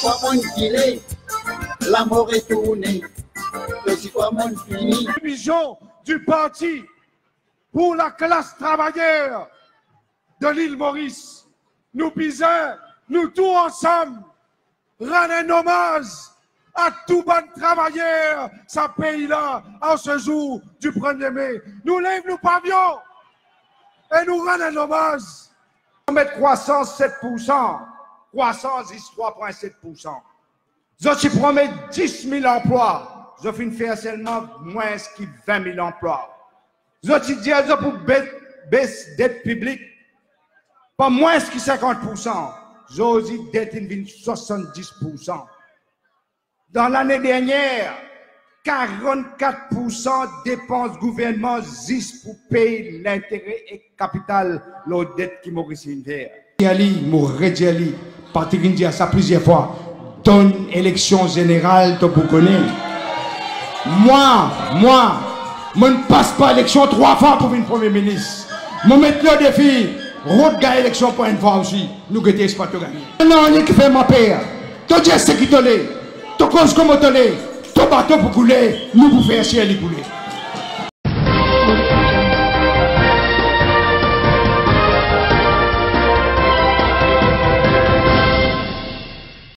quoi mon filé, la mort est quoi mon fini, vision du parti pour la classe travailleuse de l'île Maurice. Nous pisons, nous tous ensemble, rendre un hommage à tout bon travailleur, ce pays-là, en ce jour du 1er mai. Nous lèvons nos pavillons et nous rendons un hommage. On met croissance 7%, croissance is 3,7%. Je promet 10 000 emplois. Je finis faire seulement moins que 20 000 emplois. Je dis je pour baisse dette publique, pas moins que 50%. Je dis dette 70%. Dans l'année dernière, 44% dépenses gouvernement pour payer l'intérêt et capital la dette qui Maurice faire. Parti à ça plusieurs fois, donne élection générale, tu connais. Moi, moi, je ne passe pas l'élection trois fois pour une premier ministre. Je mets le défi, route gagner l'élection pour une fois aussi. Nous guettons pas tout gagner. Non, il qui fait ma paix. Tu dis ce qui te l'est. Tu causes comme l'es. Tu bateau pour couler, nous pour faire ciel couler.